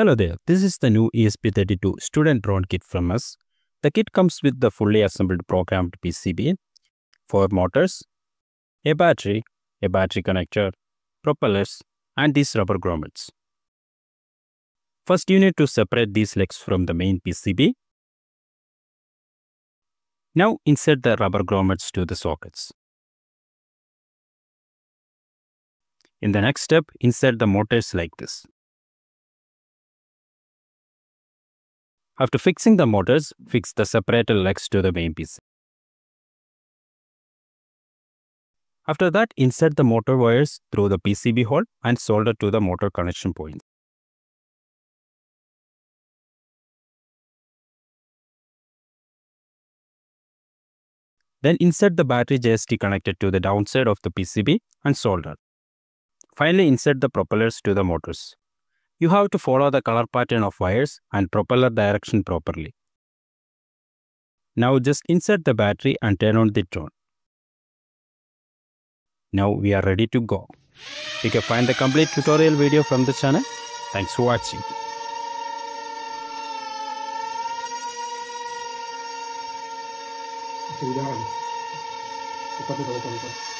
Hello there, this is the new ESP32 student drone kit from us. The kit comes with the fully assembled programmed PCB, four motors, a battery, a battery connector, propellers, and these rubber grommets. First, you need to separate these legs from the main PCB. Now, insert the rubber grommets to the sockets. In the next step, insert the motors like this. After fixing the motors, fix the separator legs to the main piece. After that, insert the motor wires through the PCB hole and solder to the motor connection points. Then insert the battery JST connector to the downside of the PCB and solder. Finally, insert the propellers to the motors. You have to follow the color pattern of wires and propeller direction properly. Now just insert the battery and turn on the drone. Now we are ready to go. You can find the complete tutorial video from the channel. Thanks for watching. Kalau